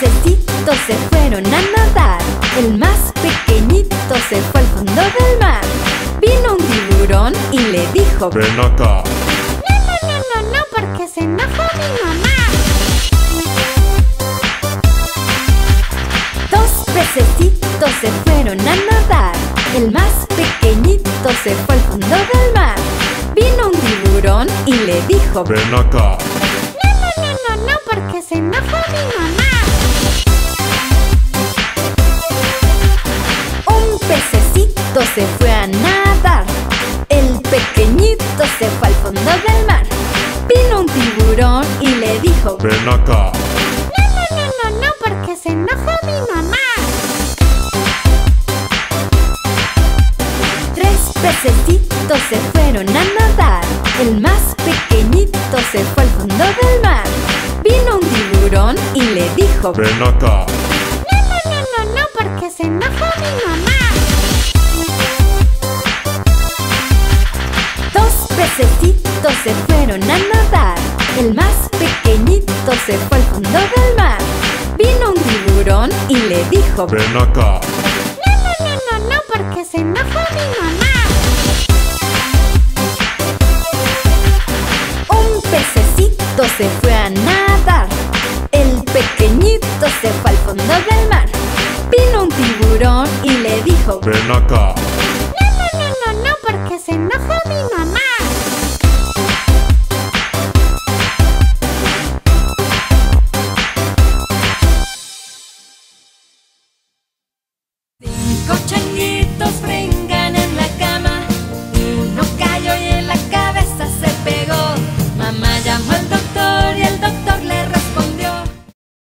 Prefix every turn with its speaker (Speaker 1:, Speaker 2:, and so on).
Speaker 1: pececitos se fueron a nadar. El más pequeñito se fue al fondo del mar. Vino un tiburón y le dijo:
Speaker 2: Ven acá.
Speaker 3: No, no, no, no, no, porque se enoja mi mamá.
Speaker 1: Dos pececitos se fueron a nadar. El más pequeñito se fue al fondo del mar. Vino un tiburón y le dijo:
Speaker 2: Ven acá. No,
Speaker 3: no, no, no, no, porque se enoja mi mamá.
Speaker 1: Se fue a nadar. El pequeñito se fue al fondo del mar. Vino un tiburón y le dijo
Speaker 2: Ven acá. No,
Speaker 3: no, no, no, no, porque se enoja mi mamá.
Speaker 1: Tres pececitos se fueron a nadar. El más pequeñito se fue al fondo del mar. Vino un tiburón y le dijo
Speaker 2: Ven acá.
Speaker 1: Pececitos se fueron a nadar. El más pequeñito se fue al fondo del mar. Vino un tiburón y le dijo Ven
Speaker 2: acá.
Speaker 3: No, no, no, no, no, porque se enoja mi mamá.
Speaker 1: Un pececito se fue a nadar. El pequeñito se fue al fondo del mar. Vino un tiburón y le dijo
Speaker 2: Ven acá.
Speaker 1: có tranh